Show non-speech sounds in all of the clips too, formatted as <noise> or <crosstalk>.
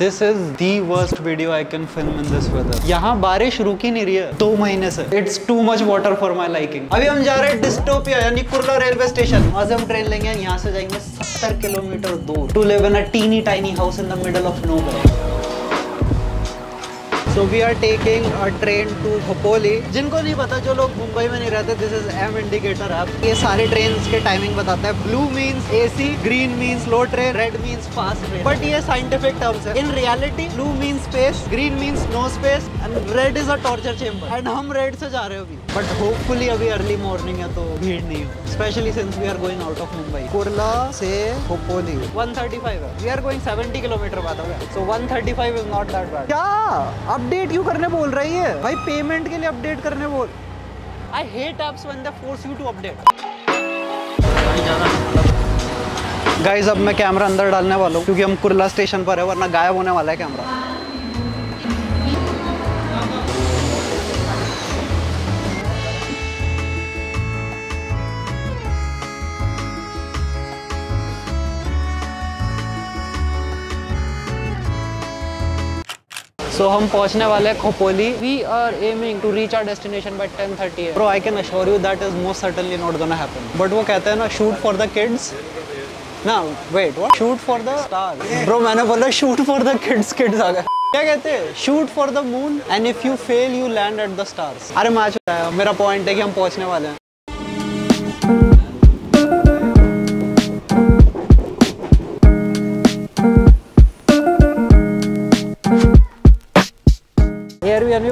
This is the worst video I can film in this weather यहाँ बारिश रुकी नहीं रही है, दो महीने से। It's too much water for my liking अभी हम जा रहे हैं डिस्टोपिया यानी कुर्ला रेलवे स्टेशन वहाँ से हम ट्रेन लेंगे, यहाँ से जाएँगे सत्तर किलोमीटर दूर। To live in a teeny tiny house in the middle of no so we are taking a train to Khopoli जिनको नहीं पता जो लोग मुंबई में नहीं रहते this is M indicator app ये सारे ट्रेन के टाइमिंग बताता है। Blue means AC green means low train red means fast train but ये साइंटिफिक टर्म्स है। In reality blue means space green means no space and red is a torture chamber and हम red से जा रहे हो अभी। But hopefully अभी early morning है तो भीड़ नहीं हो। Specially since we are going out of Mumbai Kurla से खोपोली 135 है। वी आर गोइंग 70 किलोमीटर बाद हो so 135 is not that bad क्या? अपडेट क्यों करने बोल रही है? भाई पेमेंट के लिए अपडेट करने बोल। I hate apps when they force you to update guys अब मैं कैमरा अंदर डालने वाला हूँ क्योंकि हम कुरला स्टेशन पर है वरना गायब होने वाला है कैमरा सो हम पहुँचने वाले हैं Khopoli we are aiming to reach our destination by 10:30 bro I can assure you that is most certainly not gonna happen but वो कहते हैं ना शूट फॉर द किड्स ना wait what shoot for the star bro मैंने बोला shoot for the kids kids आ गए. क्या कहते हैं? Shoot for the moon and if you fail you land at the stars अरे मैच मेरा पॉइंट है कि हम पहुँचने वाले हैं. एयरबीएनबी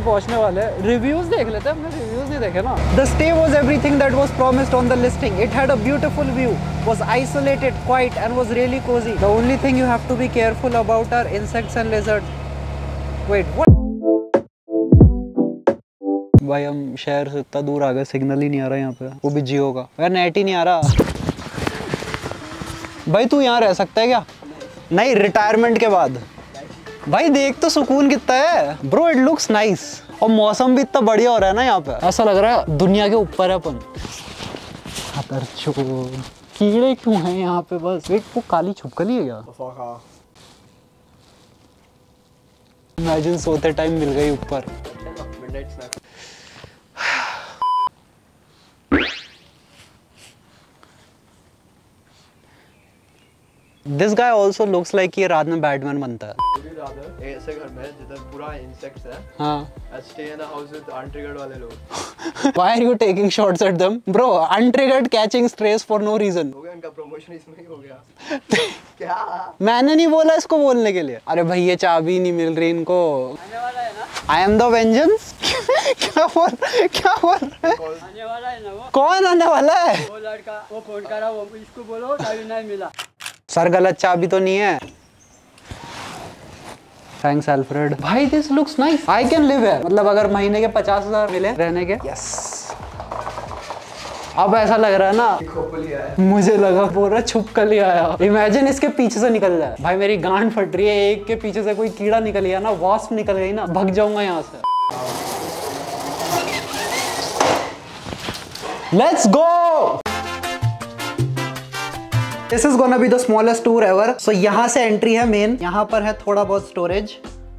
पहुँचने वाले हैं। रिव्यूज़ देख लेते हैं हमने रिव्यूज़ नहीं देखे ना। The stay was everything that was promised on the listing it had a beautiful view was isolated quiet and was really cozy. The only thing you have to be careful about are insects and lizards wait what? भाई हम शहर से इतना दूर आ गए signal ही नहीं आ रहा यहाँ पे। वो भी जियो का। यार नेट ही नहीं आ रहा। भाई तू यहाँ रह सकता है क्या? नहीं रिटायरमेंट के बाद। भाई देख तो सुकून कितना है। ब्रो इट लुक्स नाइस और मौसम भी इतना बढ़िया हो रहा है ना यहाँ पे ऐसा लग रहा है दुनिया के ऊपर है अपन। कीड़े क्यों हैं यहाँ पे बस? एक वो काली छुपकली है क्या? इमेजिन सोते टाइम मिल गई ऊपर। This guy also looks like ये रात में बैटमैन बनता है। ऐसे घर में जिधर पूरा इंसेक्ट्स है। हाँ। Stay in house with untriggered वाले लोग। <laughs> Why are you taking shots at them? Bro, untriggered catching strays for no reason. हो गया इनका प्रमोशन इसमें ही हो गया। <laughs> क्या? मैंने नहीं बोला इसको बोलने के लिए। अरे भाई ये चाबी नहीं मिल रही इनको। आई एम द वेंजन्स क्या बोल क्या बोल रहे आने वाला है ना वो? कौन आने वाला है? वो लड़का वो फ़ोन करा वो इसको बोलो चाबी नहीं मिला। सर गलत चाबी तो नहीं है। थैंक्स अल्फ्रेड भाई this looks nice I can live है मतलब अगर महीने के पचास हज़ार मिले रहने के। यस अब ऐसा लग रहा है ना मुझे लगा पूरा छुप कर लिया आया इमेजिन इसके पीछे से निकल जाए। भाई मेरी गांड फट रही है। एक के पीछे से कोई कीड़ा निकल गया ना वॉस्प निकल गई ना भग जाऊँगा यहाँ से। Let's go this is gonna be the smallest tour ever so यहाँ से एंट्री है मेन यहाँ पर है थोड़ा बहुत स्टोरेज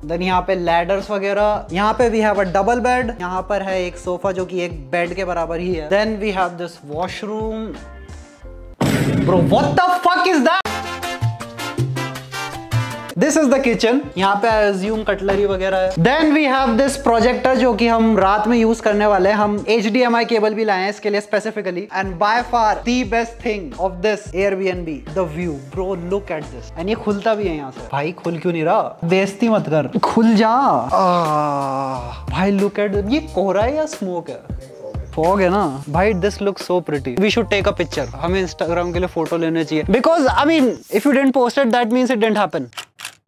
देन यहाँ पे लैडर्स वगैरह. यहाँ पे we have a double bed यहाँ पर है एक सोफा जो कि एक बेड के बराबर ही है. Then we have this washroom bro what the fuck is that this is the kitchen यहाँ पे एज्यूम कटलरी वगैरह है। Then we have this projector जो कि हम रात में यूज़ करने वाले हैं। हम एच केबल भी लाए हैं इसके लिए specifically and by far the best thing of this Airbnb the view bro look at this and ये खुलता भी है यहाँ से। भाई खुल क्यों नहीं रहा? बेइज्जती मत कर। खुल जा। भाई लुक एट ये कोहरा है या स्मोक है? फॉग है ना? भाई this look so pretty we should take a picture हमें इंस्टाग्राम के लिए फ़ोटो लेने चाहिए। Because I mean if you don't post it that means it didn't happen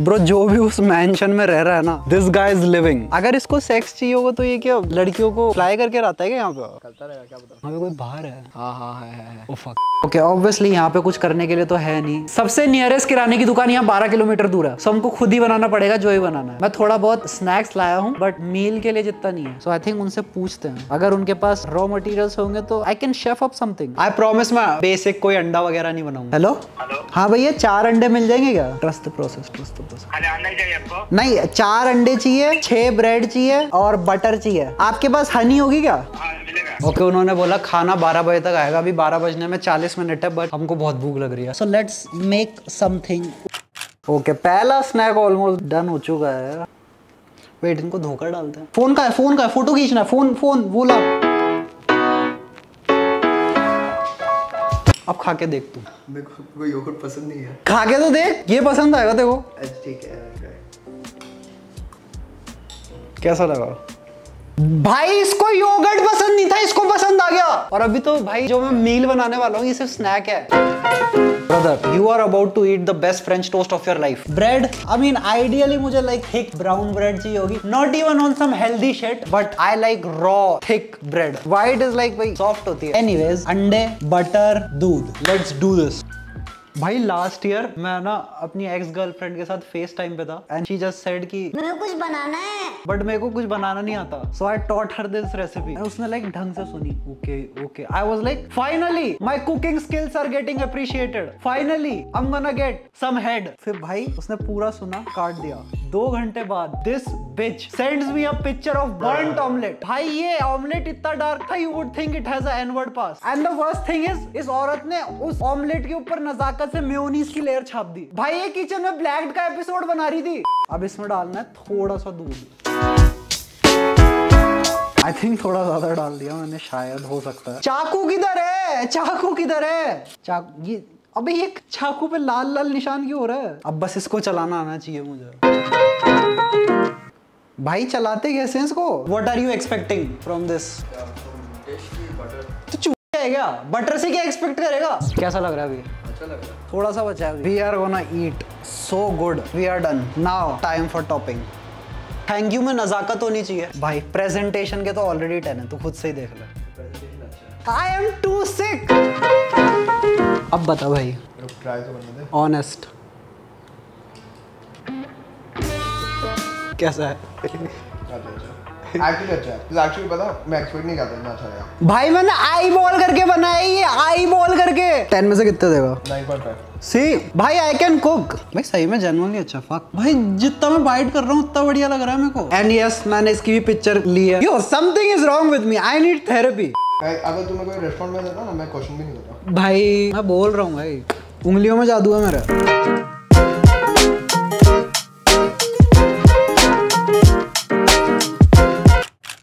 bro जो भी उस मैंशन में रह रहा है ना दिस गाय इज़ लिविंग अगर इसको सेक्स चाहिए होगा तो ये क्या लड़कियों को फ्लाई करके रहता है क्या यहाँ पे? करता रहेगा क्या पता। वहाँ पे कोई बाहर है। हाँ हाँ है है है। ओ फक ओके ऑब्वियसली यहाँ पे कुछ करने के लिए तो है नहीं। सबसे नियरेस्ट किराने की दुकान यहाँ 12 किलोमीटर दूर है। सो हमको खुद ही बनाना पड़ेगा जो ही बनाना है। मैं थोड़ा बहुत स्नैक्स लाया हूँ बट मील के लिए जितना नहीं है। सो आई थिंक उनसे पूछते हैं। अगर उनके पास रॉ मटेरियल्स होंगे तो I can chef up something I promise मैं बेसिक कोई अंडा वगैरह नहीं बनाऊँगा। हेलो हाँ भैया चार अंडे मिल जाएँगे क्या? ट्रस्ट प्रोसेस तो ही चाहिए आपको। नहीं चार अंडे चाहिए छह ब्रेड चाहिए और बटर चाहिए। आपके पास हनी होगी क्या? हाँ मिलेगा। ओके उन्होंने बोला खाना 12 बजे तक आएगा। अभी 12 बजने में 40 मिनट है बट हमको बहुत भूख लग रही है। So let's make something okay पहला स्नैक ऑलमोस्ट डन हो चुका है। वेट इनको धोखा डालते हैं। फ़ोन का है फ़ोन का है फ़ोटो खींचना है फ़ोन फ़ोन बोला अब खा के देख तू। मेरे को कोई योगर्ट पसंद नहीं है। खा के तो देख ये पसंद आएगा देखो अच्छा ठीक है कैसा लगा? भाई, इसको योगर्ट पसंद नहीं था, इसको पसंद आ गया। और अभी तो भाई, जो मैं मील बनाने वाला हूँ, ये सिर्फ़ स्नैक है। Brother you are about to eat the best French toast of your life bread I mean ideally मुझे लाइक थिक ब्राउन ब्रेड चाहिए होगी। Not even on some healthy shit but I like raw thick bread white is like भाई soft होती है. Anyways अंडे butter दूध. Let's do this भाई last year मैं ना अपनी एक्स गर्लफ्रेंड के साथ फेस टाइम पे था एंड शी जस्ट सेड कि मेरे को कुछ बनाना है। बट मेरे को कुछ बनाना नहीं आता। So I taught her this recipe उसने लाइक ढंग से सुनी। Okay okay I was like finally my cooking skills are getting appreciated finally I am gonna get some head फिर भाई उसने पूरा सुना काट दिया। दो घंटे बाद this bitch sends me a picture of burned omelette भाई ये ऑमलेट इतना डार्क था you would think it has a N word pass and the worst thing is इस औरत ने उस ऑमलेट के ऊपर नजाकत से मेयोनीज की लेयर छाप दी। भाई ये किचन में ब्लैक का एपिसोड बना रही थी। अब इसमें डालना है थोड़ा सा दूध। आई थिंक थोड़ा ज़्यादा डाल दिया मैंने शायद हो सकता है। चाकू किधर है? चाकू किधर है? चाकू ये अबे ये चाकू पे लाल लाल निशान क्यों हो रहा है? अब बस इसको चलाना आना चाहिए मुझे। भाई चलाते कैसे हैं इसको? What are you expecting from this तो है क्या? बटर से क्या एक्सपेक्ट करेगा? कैसा लग रहा है अभी? लग रहा थोड़ा सा बचा है we are gonna eat so good we are done now time for topping thank you में नजाकत होनी चाहिए। भाई प्रेजेंटेशन के तो ऑलरेडी टेन है तू खुद से ही देख ले। प्रेजेंटेशन अच्छा है। आई एम टू सिक अब बता भाई। ट्राई तो करने दे। ऑनेस्ट कैसा है? <laughs> अच्छा अच्छा। एक्चुअली अच्छा है। एक्चुअली पता मैं एक्सपेक्ट नहीं करता इतना अच्छा रहेगा। भाई मैंने आई बॉल करके बनाया ये आई बॉल करके। टेन में से कितने देगा? 9.5 सी भाई आई कैन कुक भाई सही में जेनुअनली अच्छा फक भाई जितना मैं बाइट कर रहा हूँ उतना बढ़िया लग रहा है मेरे को। एंड यस मैंने इसकी भी पिक्चर ली है। Yo something is wrong with me I need therapy अगर तुम्हें कोई रेस्टोरेंट में देता ना मैं क्वेश्चन भी नहीं करता। भाई मैं बोल रहा हूँ भाई। उंगलियों में जादू है मेरा।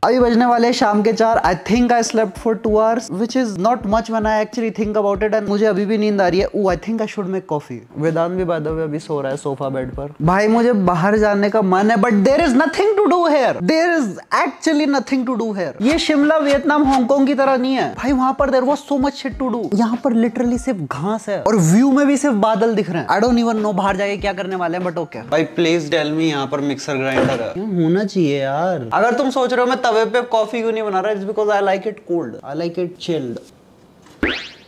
अभी बजने वाले शाम के चार। I think I slept for two hours which is not much when I actually think about it and मुझे अभी भी नींद आ रही है। I think I should make coffee Vedant भी बाय द वे अभी सो रहा है सोफा बेड पर। भाई मुझे बाहर जाने का मन है but there is nothing to do here there is actually nothing to do here ये शिमला वियतनाम हांगकांग की तरह नहीं है। भाई वहाँ पर there was so much shit to do यहाँ पर लिटरली सिर्फ़ घास है और व्यू में भी सिर्फ़ बादल दिख रहे हैं। आई डोंट इवन नो बाहर जाके क्या करने वाले हैं बट ओके भाई प्लीज़ टेल मी यहाँ पर मिक्सर ग्राइंडर है। होना चाहिए यार। अगर तुम सोच रहे हो मैं तवे पे कॉफ़ी क्यों नहीं बना रहा? It's because I like it cold I like it chilled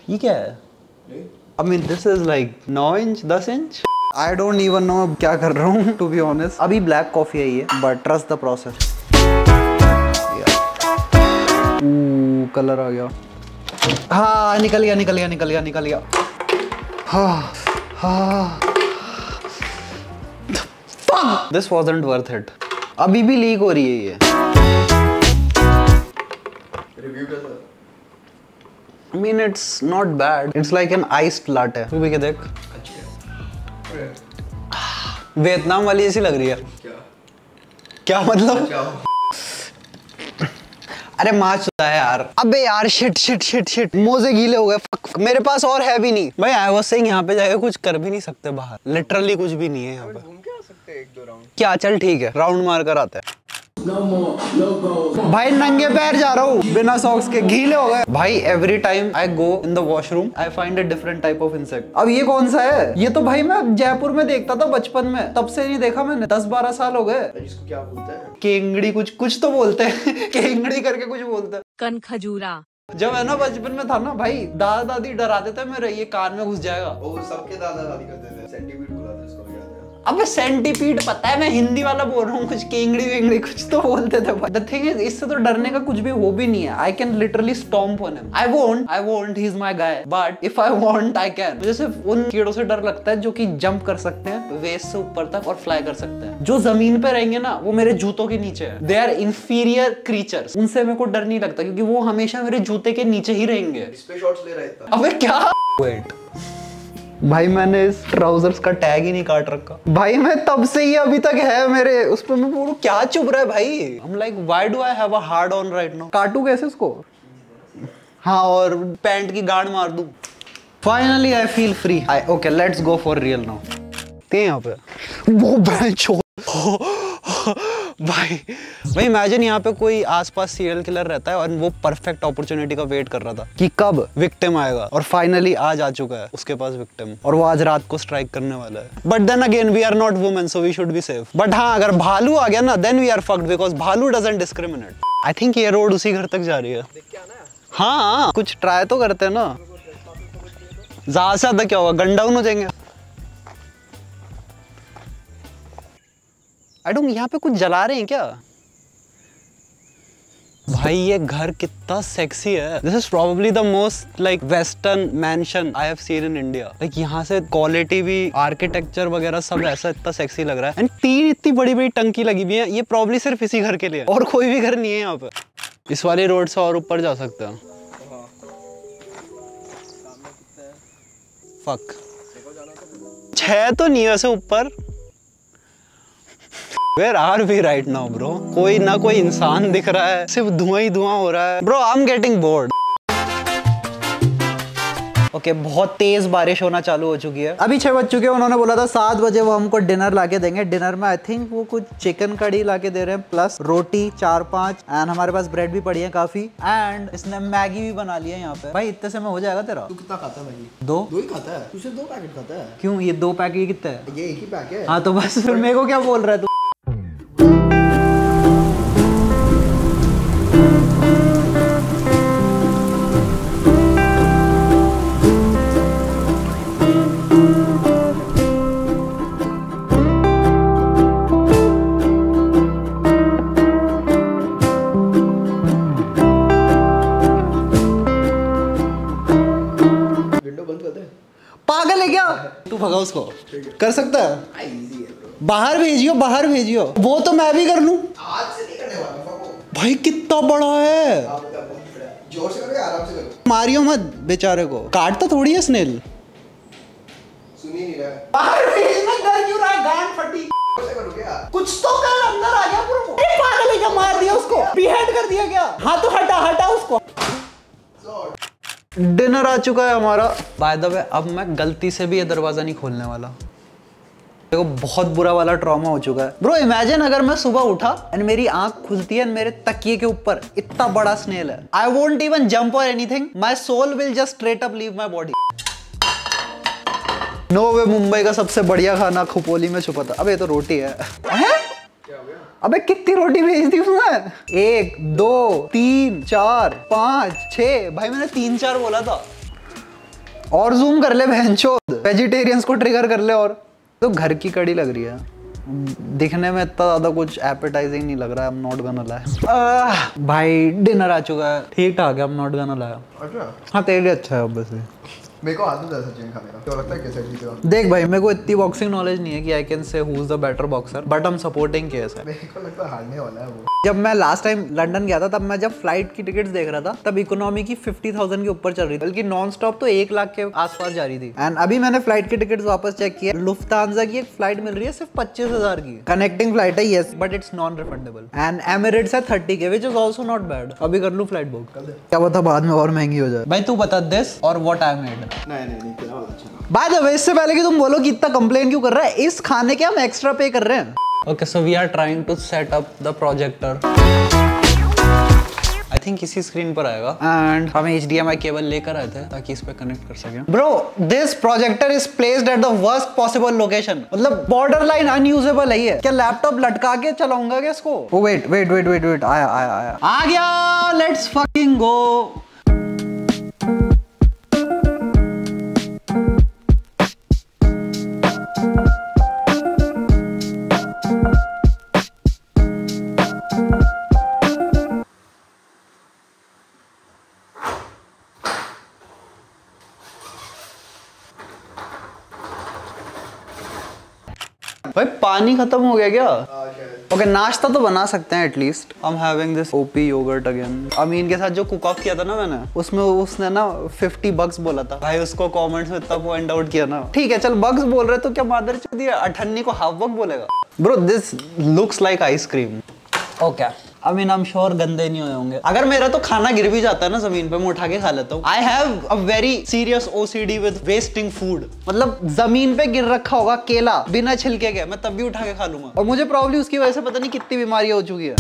ये क्या है? I mean this is like 9 inch 10 inch I don't even know क्या कर रहा हूँ टू बी ऑनेस्ट अभी ब्लैक कॉफ़ी आई है but trust the process colour आ गया. हाँ निकल गया निकल गया निकल गया निकल गया. हाँ हाँ. दिस वॉजेंट वर्थ इट अभी भी लीक हो रही है ये. रिव्यू कैसा I mean, it's not bad. It's like an iced latte. तू भी के देख? अच्छी है। <sighs> वियतनाम वाली ऐसी लग रही है। क्या? क्या मतलब? क्या <laughs> अरे मार चुका है यार। अबे यार शिट शिट शिट शिट मोजे गीले हो गए। Fuck. मेरे पास और है भी नहीं। भाई आई वाज सेइंग यहाँ पे जाके कुछ कर भी नहीं सकते बाहर। लिटरली कुछ भी नहीं है यहाँ पे। घूम के आ सकते हैं एक दो राउंड क्या? चल ठीक है। राउंड मार कर आते हैं। भाई नंगे पैर जा रहा हूँ। बिना सॉक्स के गीले हो गए। भाई every time I go in the washroom I find a different type of insect अब ये कौन सा है? ये तो भाई मैं जयपुर में देखता था बचपन में। तब से नहीं देखा मैंने। दस बारह साल हो गए। इसको क्या बोलते हैं? केंगड़ी कुछ कुछ तो बोलते हैं। <laughs> केंगड़ी करके कुछ बोलते हैं। कन खजूरा। जब है ना बचपन में था ना भाई दादा दादी डराते थे मेरे ये कान में घुस जाएगा। वो सबके दादा दादी करते थे। अबे सेंटीपीड पता है मैं हिंदी वाला बोल रहा हूँ कुछ केंगड़ी वेंगड़ी कुछ तो बोलते थे द थिंग इज़ इससे तो डरने का कुछ भी वो भी नहीं है। I can literally stomp on him I won't I won't he is my guy but if I want I can मुझे सिर्फ़ उन कीड़ों से डर लगता है जो कि जंप कर सकते हैं वेस्ट से ऊपर तक और फ्लाई कर सकते हैं। जो ज़मीन पे रहेंगे ना वो मेरे जूतों के नीचे है। दे आर इंफीरियर क्रीचर्स उनसे मेरे को डर नहीं लगता क्योंकि वो हमेशा मेरे जूते के नीचे ही रहेंगे। इस पे शॉट्स ले रहा अबे क्या? वेट भाई, मैंने इस ट्राउजर्स का टैग ही नहीं काट रखा। भाई, मैं तब से ही अभी तक है मेरे, उस पर मैं बोलूँ, क्या चुभ रहा है भाई? हम like why do I have a hard on right now काटू कैसे इसको हाँ और पैंट की गांड मार दूँ। Finally I feel free I okay let's go for real now यहाँ पे। वो बहन छोड़ भाई भाई इमेजिन यहाँ पे कोई आसपास सीरियल किलर रहता है और वो परफेक्ट अपॉर्चुनिटी का वेट कर रहा था कि कब विक्टिम आएगा और फाइनली आज आ चुका है उसके पास विक्टिम और वो आज रात को स्ट्राइक करने वाला है। But then again we are not women so we should be safe but हाँ अगर भालू आ गया ना then we are fucked because भालू डजेंट डिस्क्रिमिनेट आई थिंक ये रोड उसी घर तक जा रही है। हाँ? कुछ ट्राई तो करते हैं ना। ज़्यादा से ज़्यादा क्या होगा? गन डाउन हो जाएँगे। डोंट यहाँ पे कुछ जला रहे हैं क्या? भाई, ये घर कितना सेक्सी है। This is probably the most like western mansion I have seen in India like यहाँ से क्वालिटी भी आर्किटेक्चर वगैरह सब ऐसा इतना सेक्सी लग रहा है। एंड तीन इतनी बड़ी बड़ी टंकी लगी हुई है। ये प्रॉब्ली सिर्फ़ इसी घर के लिए। और कोई भी घर नहीं है यहाँ पे। इस वाले रोड से और ऊपर जा सकते हैं। फक छह तो नहीं है वैसे ऊपर। Where are we right now, bro? कोई ना कोई इंसान दिख रहा है। सिर्फ़ धुआँ ही धुआँ हो रहा है। Bro I am getting bored okay बहुत तेज बारिश होना चालू हो चुकी है। अभी छह बज चुके हैं उन्होंने बोला था सात बजे वो हमको डिनर लाके देंगे। डिनर में आई थिंक वो कुछ चिकन कड़ी लाके दे रहे हैं प्लस रोटी चार पाँच एंड हमारे पास ब्रेड भी पड़ी है काफ़ी। एंड इसने मैगी भी बना ली है यहाँ पे। भाई इतने से में हो जाएगा तेरा? तू कितना खाता है मैगी? दो? दो ही खाता है? तू सिर्फ़ दो पैकेट खाता है? क्यों? ये दो पैकेट कितना है? ये एक ही पैक है। हाँ तो बस फिर मेरे को क्या बोल रहा है तू? भगा उसको। कर सकता है? इजी बाहर भेजियो बाहर भेजियो। वो तो मैं भी कर लूँ। आज से नहीं करने वाला फको भाई कितना बड़ा है। आप बता बहुत बड़ा है। ज़ोर से आराम से करो मारियो मत बेचारे को। काटता थोड़ी है स्नेल। नहीं रहा है। बाहर भेजना डर क्यों रहा है? गांड फटी। ज़ोर से करो क्या कुछ तो कर अंदर आ गया पूरा। पागल है क्या? मार दिया उसको। बीहेड कर दिया क्या? हाँ तो हटा हटा उसको। डिनर आ चुका है हमारा। बाय द वे अब मैं गलती से भी ये दरवाज़ा नहीं खोलने वाला। देखो बहुत बुरा वाला ट्रॉमा हो चुका है। ब्रो इमेजिन अगर मैं सुबह उठा एंड मेरी आँख खुलती है मेरे तकिए के ऊपर इतना बड़ा स्नेल है। I won't even jump or anything my soul will just straight up leave my body no way Mumbai का सबसे बढ़िया खाना खोपोली में छुपा था। अब ये तो रोटी है। हैं? अबे कितनी रोटी भेज दी उसने? एक दो तीन चार पाँच छः भाई मैंने तीन चार बोला था। और जूम कर ले बहन वेजिटेरियंस को ट्रिगर कर ले और। तो घर की कड़ी लग रही है। दिखने में इतना ज़्यादा कुछ एपेटाइजिंग नहीं लग रहा है नॉट गना लाया भाई डिनर आ चुका है। ठीक ठाक है नॉट गना लाया अच्छा। हाँ तेरे अच्छा है ऑब्वियसली मेरे को आदत है सचिन खाने का। तो लगता है कैसे जीतेगा देख भाई मेरे को इतनी बॉक्सिंग नॉलेज नहीं है कि I can say who is the better boxer but हम सपोर्टिंग केस है मेरे को लगता है हारने वाला है वो। जब मैं लास्ट टाइम लंदन गया था तब मैं जब फ़्लाइट की टिकट्स देख रहा था तब इकोनॉमी की 50,000 के ऊपर चल रही थी बल्कि नॉन स्टॉप तो एक लाख के आसपास जा रही थी। एंड अभी मैंने फ़्लाइट की टिकट्स वापस चेक किया लुफ्तांजा की एक फ़्लाइट मिल रही है सिर्फ़ पच्चीस हज़ार की। कनेक्टिंग फ़्लाइट है yes but it's non refundable and Emirates है thirty K which is also not bad अभी कर लूँ फ़्लाइट बुक क्या पता बाद में और महँगी हो जाए। भाई तू बता दिस और वॉट आई मेड नहीं नहीं नहीं तेरा बहुत अच्छा बाय द वे इससे पहले कि तुम बोलो कि इतना कंप्लेन क्यों कर रहा है इस खाने के हम एक्स्ट्रा पे कर रहे हैं। Okay so we are trying to set up the projector I think इसी स्क्रीन पर आएगा। एंड हम एच केबल लेकर आए थे ताकि इस पे कनेक्ट कर सकें। Bro this projector is placed at the worst possible location मतलब बॉर्डर लाइन अनयूजेबल है ये। क्या लैपटॉप लटका के चलाऊँगा क्या इसको? ओ wait wait wait wait wait आया आया आया। आ गया लेट्स फकिंग गो पानी खत्म हो गया क्या? ओके okay, नाश्ता तो बना सकते हैं at least I am having this OP yogurt again Amin के साथ जो कुक ऑफ़ किया था ना मैंने उसमें उसने ना 50 बग्स बोला था। भाई उसको कमेंट्स में इतना पॉइंट आउट किया ना। ठीक है चल बग्स बोल रहे तो क्या मादर चौधरी अठन्नी को हाफ़ बग बोलेगा। Bro this looks like ice cream okay I mean I sure गंदे नहीं हुए होंगे। अगर मेरा तो खाना गिर भी जाता है ना ज़मीन पे, मैं उठा के खा लेता हूँ। I have a very serious OCD with wasting food मतलब ज़मीन पे गिर रखा होगा केला, बिना छिलके के, मैं तब भी उठा के खा लूँगा। और मुझे प्रॉब्लम उसकी वजह से पता नहीं कितनी बीमारियाँ हो चुकी है।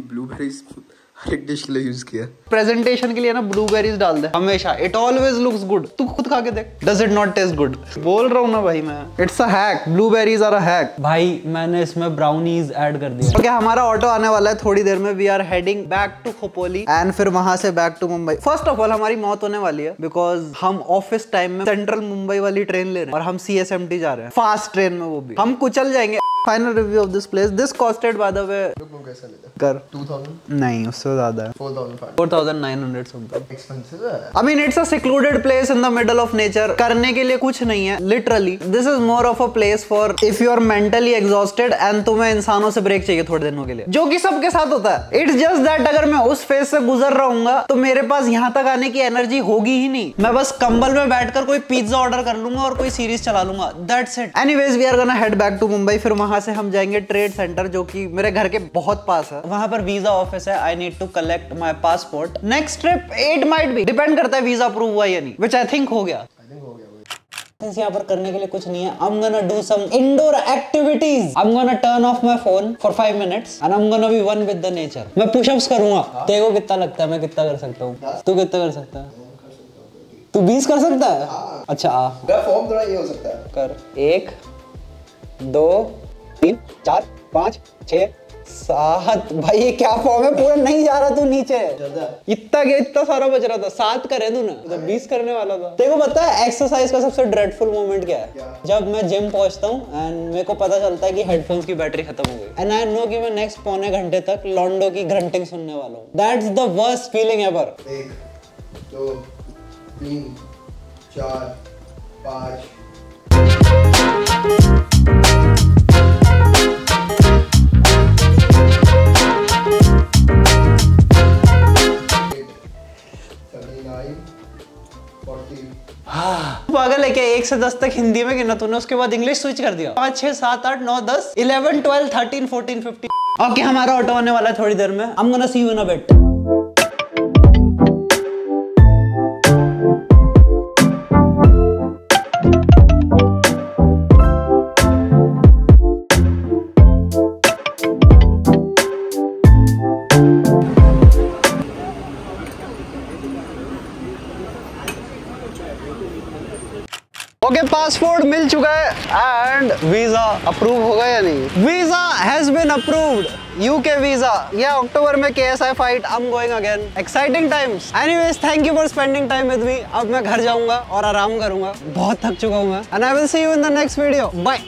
ब्लूबेरीज हर एक डिश के लिए यूज़ किया। प्रेजेंटेशन के लिए ना ब्लूबेरीज डाल दे। हमेशा। इट ऑलवेज लुक्स गुड तू खुद खा के देख। Does it not taste good बोल रहा हूँ ना भाई मैं। It's a hack blueberries are a hack भाई मैंने इसमें ब्राउनीज ऐड कर दिया ओके हमारा ऑटो आने वाला है थोड़ी देर में। We are heading back to Khopoli and फिर वहाँ से back to Mumbai first of all हमारी मौत होने वाली है बिकॉज़ हम ऑफ़िस टाइम में सेंट्रल मुंबई वाली ट्रेन ले रहे हैं और हम सी एस एम टी जा रहे हैं। फास्ट ट्रेन में वो भी। हम कुचल जाएँगे। Final review of this place this costed by the way कर। 2000 नहीं उससे ज़्यादा है। 4500 4900 समथिंग एक्सपेंसिव है। I mean, it's a secluded place in the middle of nature. करने के लिए कुछ नहीं है literally this is more of a place for if you are mentally exhausted and तुम्हें इंसानों से ब्रेक चाहिए थोड़े दिनों के लिए। जो कि सबके साथ होता है। इट्स जस्ट दैट अगर मैं उस फ़ेज़ से गुजर रहूँगा तो मेरे पास यहाँ तक आने की एनर्जी होगी ही नहीं। मैं बस कंबल में बैठकर कोई पिज्जा ऑर्डर कर लूँगा और कोई सीरीज़ चला लूँगा। That's it anyways we are gonna head back to Mumbai फिर वहाँ से हम जाएँगे ट्रेड सेंटर जो कि मेरे घर के बहुत पास है। वहाँ पर वीज़ा ऑफ़िस है। I need to collect my passport next trip it might be depend करता है वीज़ा अप्रूव हुआ या नहीं विच आई थिंक हो गया. आई हो यहाँ पर करने के लिए कुछ नहीं है. I'm gonna do some indoor activities. I'm gonna turn off my phone for five minutes and I'm gonna be one with the nature. मैं push-ups करूँगा. तेरे को कितना लगता है? मैं कितना कर सकता हूँ? तू कितना कर सकता है? तू बीस कर सकता है? अच्छा आ। फॉर्म थोड़ा ये हो सकता है। कर। एक दो तीन चार पाँच छ सात? भाई ये क्या फॉर्म है? पूरा नहीं जा रहा तू नीचे। इतना गया इतना सारा बच रहा था? सात करे तूने? तो बीस करने वाला था। तेरे को पता है एक्सरसाइज का सबसे ड्रेडफुल मोमेंट क्या है? क्या? जब मैं जिम पहुँचता हूँ एंड मेरे को पता चलता है कि हेडफोन्स की बैटरी खत्म हो गई। एंड आई नो कि मैं नेक्स्ट पौने घंटे तक लॉन्डो की घंटिंग सुनने वाला हूँ। That's the worst feeling ever एक दो तीन चार पाँच से दस तक हिंदी में गिना तूने, उसके बाद इंग्लिश स्विच कर दिया। पाँच, छह, सात, आठ, नौ, दस, eleven, twelve, thirteen, fourteen, fifteen. Okay हमारा ऑटो आने वाला है थोड़ी देर में। हम gonna see you in a passport मिल चुका है एंड वीज़ा अप्रूव होगा या नहीं? Visa has been approved UK visa. ये अक्टूबर में KSI fight I am going again exciting times anyways thank you for spending time with me अब मैं घर जाऊँगा और आराम करूँगा. बहुत थक चुका हूँ मैं. And I will see you in the next video bye